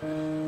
Thank.